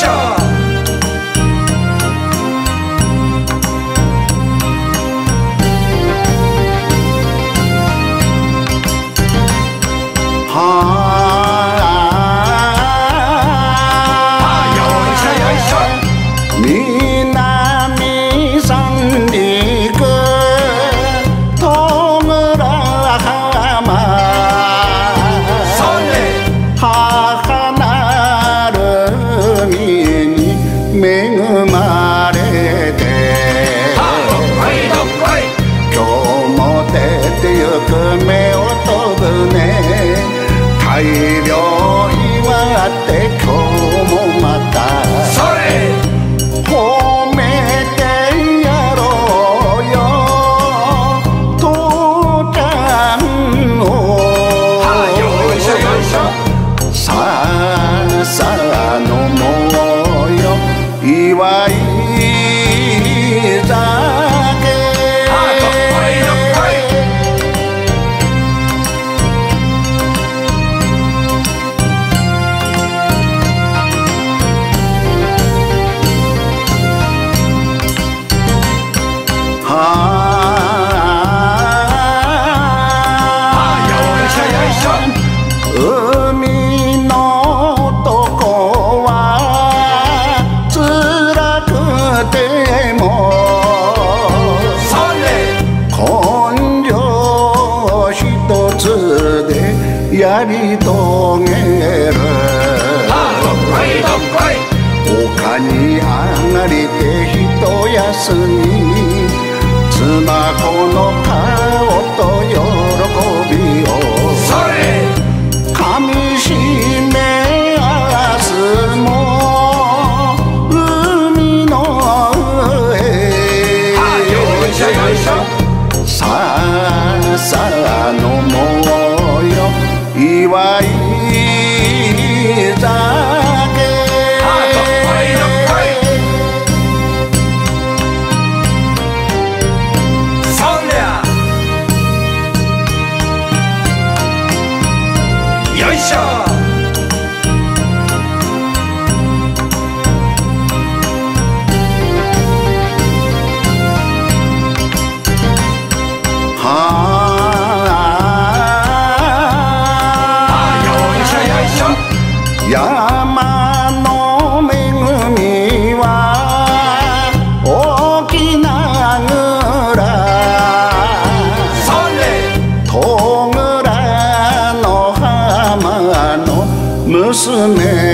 Show. 目を飛ぶね。大量祝って今日もまた。それ。褒めてやろうよ。父ちゃんを。さあさあ飲もうよ。祝いやり遂げる。丘に上がりてひと休み妻この顔と喜びを。かみしめあすも海の上よいしょよい。しょよ娘っ